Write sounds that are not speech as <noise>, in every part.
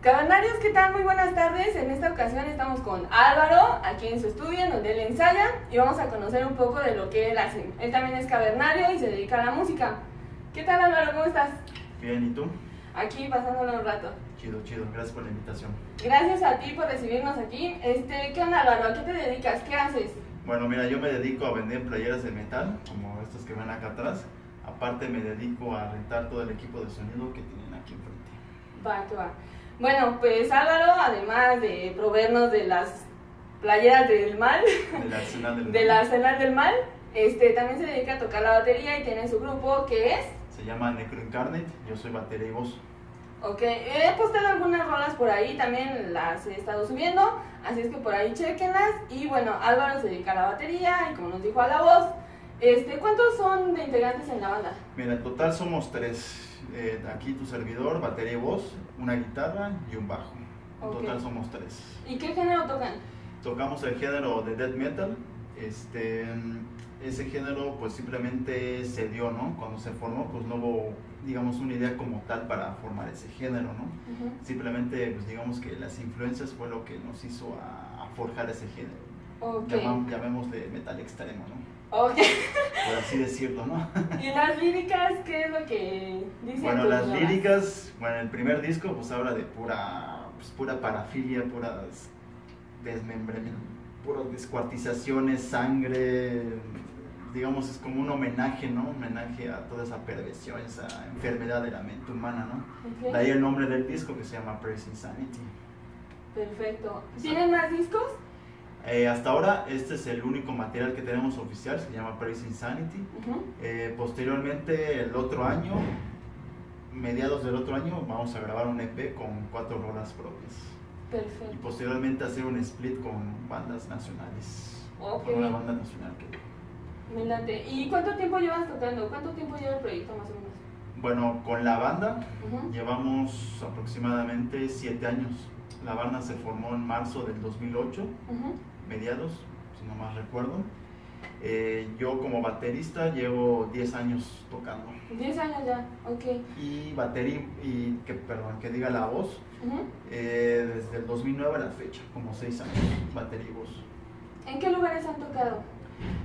Cabernarios, ¿qué tal? Muy buenas tardes. En esta ocasión estamos con Álvaro, aquí en su estudio, en donde él ensaya, y vamos a conocer un poco de lo que él hace. Él también es cavernario y se dedica a la música. ¿Qué tal, Álvaro? ¿Cómo estás? Bien, ¿y tú? Aquí pasándolo un rato. Chido, chido, gracias por la invitación. Gracias a ti por recibirnos aquí. Este, ¿Qué onda, Álvaro? ¿A qué te dedicas? ¿Qué haces? Bueno, mira, yo me dedico a vender playeras de metal, como estas que ven acá atrás. Aparte me dedico a rentar todo el equipo de sonido que tienen aquí enfrente. Va, que va. Bueno, pues Álvaro, además de proveernos de las playeras del mal, Del arsenal del del arsenal del mal, este, también se dedica a tocar la batería y tiene su grupo que es... Se llama Necro Incarnate, yo soy batería y voz. Ok, he postado algunas rolas por ahí, también las he estado subiendo, así es que por ahí chequenlas. Y bueno, Álvaro se dedica a la batería y como nos dijo a la voz. Este, ¿Cuántos son de integrantes en la banda? Mira, en total somos tres. Eh, aquí tu servidor, batería y voz, una guitarra y un bajo. En Ok. total somos tres. ¿Y qué género tocan? Tocamos el género de death metal. Este, ese género pues simplemente se dio, ¿no? Cuando se formó pues no hubo, digamos, una idea como tal para formar ese género, ¿no? Ujú. Simplemente pues digamos que las influencias fue lo que nos hizo a, a forjar ese género. Ok. Llamam- llamémosle metal extremo, ¿no? Ok. Por así decirlo, ¿no? <laughs> ¿Y las líricas qué es lo que dicen? Bueno, las líricas, bueno, el primer disco pues habla de pura, pues, pura parafilia, puras desmembramientos, puras descuartizaciones, sangre, digamos es como un homenaje, ¿no? Un homenaje a toda esa perversión, esa enfermedad de la mente humana, ¿no? Ok. De ahí el nombre del disco que se llama Praise Insanity. Perfecto. ¿Tienen más discos? Eh, hasta ahora este es el único material que tenemos oficial, se llama Praise Insanity. Eh, posteriormente, el otro año, mediados del otro año, vamos a grabar un EP con cuatro rolas propias. Y Perfecto. posteriormente hacer un split con bandas nacionales. Ok. Con una banda nacional que... Me late. ¿Y cuánto tiempo llevas tocando? ¿Cuánto tiempo lleva el proyecto más o menos? Bueno, con la banda Ujú. llevamos aproximadamente siete años. La banda se formó en marzo del 2008, Ujú. mediados, si no más recuerdo. Eh, yo como baterista llevo 10 años tocando. 10 años ya, ok. Y batería, y que, perdón, que diga la voz, Ujú. eh, desde el 2009 a la fecha, como 6 años, batería y voz. ¿En qué lugares han tocado?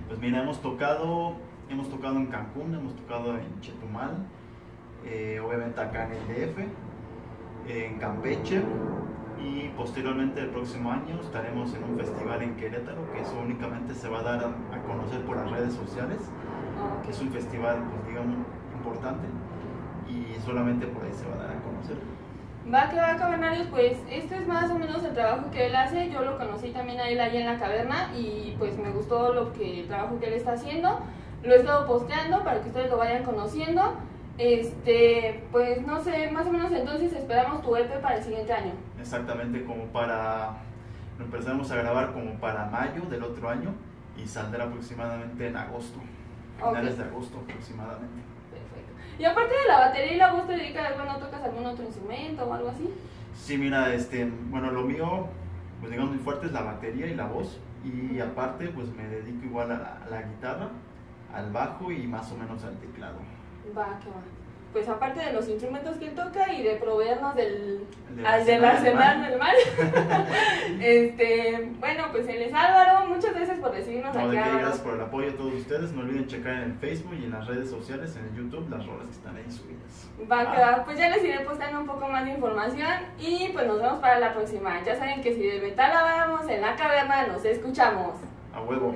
Pues mira, hemos tocado, hemos tocado en Cancún, hemos tocado en Chetumal, eh, obviamente acá en el DF, en Campeche y posteriormente el próximo año estaremos en un festival en Querétaro que eso únicamente se va a dar a, a conocer por las redes sociales, que es un festival pues digamos importante y solamente por ahí se va a dar a conocer. Va que va, cabernarios, pues este es más o menos el trabajo que él hace. Yo lo conocí también a él allá en la caverna y pues me gustó lo que, el trabajo que él está haciendo. Lo he estado posteando para que ustedes lo vayan conociendo. Este, pues no sé, más o menos entonces esperamos tu EP para el siguiente año. Exactamente como para, lo empezamos a grabar como para mayo del otro año y saldrá aproximadamente en agosto, finales de agosto aproximadamente. Perfecto. Y aparte de la batería y la voz, ¿te dedicas, bueno, tocas algún otro instrumento o algo así? Sí, mira, este, bueno, lo mío, pues digamos muy fuerte es la batería y la voz y aparte pues me dedico igual a la, a la guitarra, al bajo y más o menos al teclado. Va, que va. Pues aparte de los instrumentos que él toca y de proveernos del, El del al del arsenal arsenal del mal. <laughs> este, bueno, pues él es Álvaro. Muchas gracias por recibirnos No, de Álvaro. gracias por el apoyo a todos ustedes. No olviden checar en Facebook y en las redes sociales, en el YouTube, las rolas que están ahí subidas. Va, que va. Pues ya les iré postando un poco más de información y pues nos vemos para la próxima. Ya saben que si de metal hablamos en la caverna, nos escuchamos. A huevo.